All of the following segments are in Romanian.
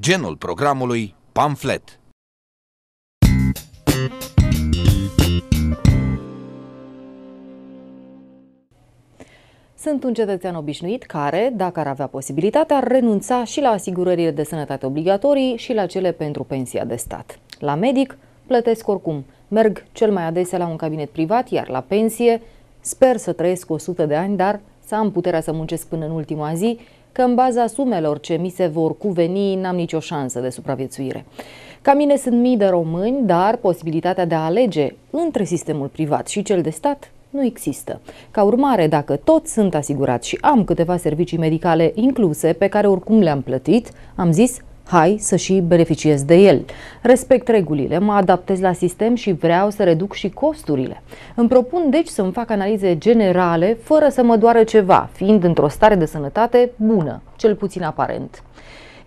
genul programului pamflet. Sunt un cetățean obișnuit care, dacă ar avea posibilitatea, ar renunța și la asigurările de sănătate obligatorii și la cele pentru pensia de stat. La medic plătesc oricum. Merg cel mai adesea la un cabinet privat, iar la pensie sper să trăiesc 100 de ani, dar să am puterea să muncesc până în ultima zi, că în baza sumelor ce mi se vor cuveni n-am nicio șansă de supraviețuire. Ca mine sunt mii de români, dar posibilitatea de a alege între sistemul privat și cel de stat nu există. Ca urmare, dacă toți sunt asigurați și am câteva servicii medicale incluse pe care oricum le-am plătit, am zis hai să și beneficiez de el. Respect regulile, mă adaptez la sistem și vreau să reduc și costurile. Îmi propun deci să-mi fac analize generale fără să mă doară ceva, fiind într-o stare de sănătate bună, cel puțin aparent.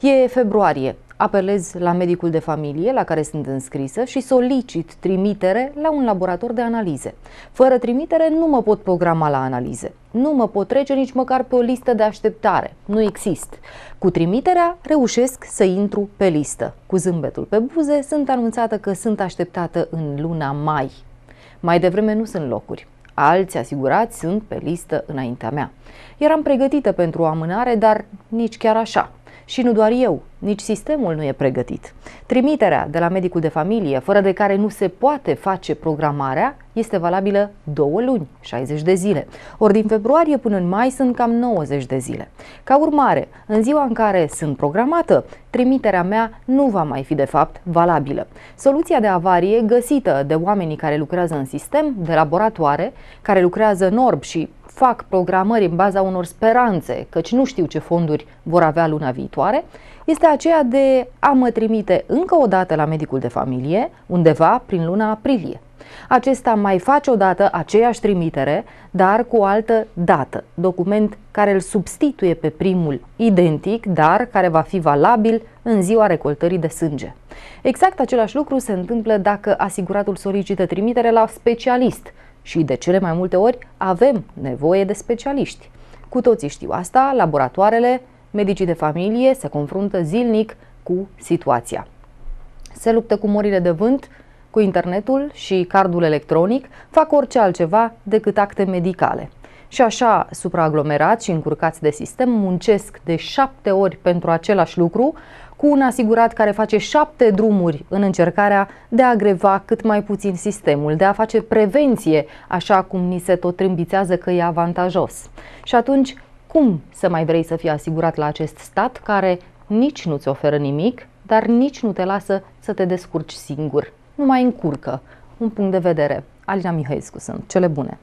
E februarie apelez la medicul de familie la care sunt înscrisă și solicit trimitere la un laborator de analize. Fără trimitere nu mă pot programa la analize. Nu mă pot trece nici măcar pe o listă de așteptare. Nu exist. Cu trimiterea reușesc să intru pe listă. Cu zâmbetul pe buze sunt anunțată că sunt așteptată în luna mai. Mai devreme nu sunt locuri. Alți asigurați sunt pe listă înaintea mea. Eram pregătită pentru o amânare, dar nici chiar așa. Și nu doar eu, nici sistemul nu e pregătit. Trimiterea de la medicul de familie, fără de care nu se poate face programarea, este valabilă două luni, 60 de zile. Ori din februarie până în mai sunt cam 90 de zile. Ca urmare, în ziua în care sunt programată, trimiterea mea nu va mai fi de fapt valabilă. Soluția de avarie găsită de oamenii care lucrează în sistem, de laboratoare, care lucrează în orb și fac programări în baza unor speranțe, căci nu știu ce fonduri vor avea luna viitoare, este aceea de a mă trimite încă o dată la medicul de familie, undeva prin luna aprilie. Acesta mai face odată aceeași trimitere, dar cu o altă dată, document care îl substituie pe primul identic, dar care va fi valabil în ziua recoltării de sânge. Exact același lucru se întâmplă dacă asiguratul solicită trimitere la specialist, și de cele mai multe ori avem nevoie de specialiști. Cu toții știu asta, laboratoarele, medicii de familie se confruntă zilnic cu situația. Se luptă cu morile de vânt, cu internetul și cardul electronic, fac orice altceva decât acte medicale. Și așa, supraaglomerați și încurcați de sistem, muncesc de șapte ori pentru același lucru, cu un asigurat care face șapte drumuri în încercarea de a greva cât mai puțin sistemul, de a face prevenție, așa cum ni se tot trâmbițează că e avantajos. Și atunci, cum să mai vrei să fii asigurat la acest stat care nici nu-ți oferă nimic, dar nici nu te lasă să te descurci singur? Nu mai încurcă. Un punct de vedere. Alina Mihăescu sunt. Cele bune!